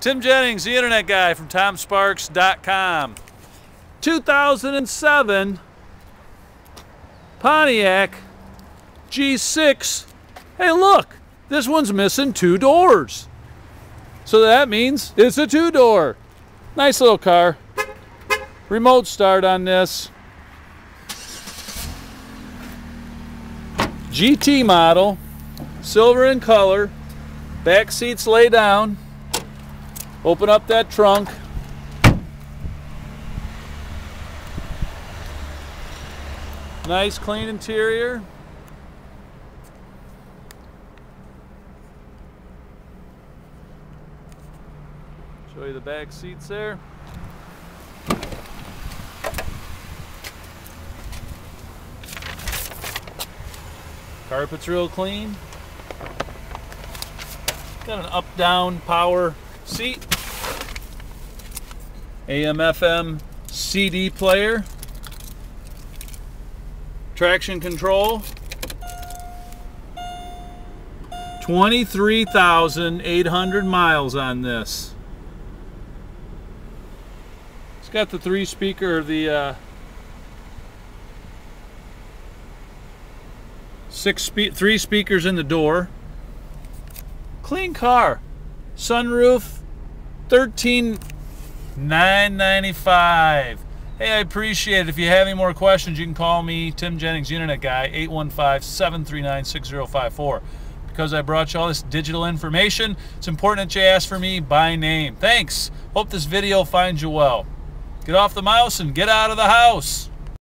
Tim Jennings, the internet guy from TomSparks.com. 2007 Pontiac G6. Hey, look, this one's missing two doors. So that means it's a two door. Nice little car. Remote start on this. GT model, silver in color. Back seats lay down. Open up that trunk. Nice clean interior. Show you the back seats there. Carpet's real clean. Got an up-down power seat. AM FM CD player. Traction control. 23,800 miles on this. It's got the three speaker, the uh, six spe three speakers in the door. Clean car. Sunroof 13,995. Hey, I appreciate it. If you have any more questions, you can call me, Tim Jennings, Internet Guy, 815-739-6054. Because I brought you all this digital information, it's important that you ask for me by name. Thanks. Hope this video finds you well. Get off the mouse and get out of the house.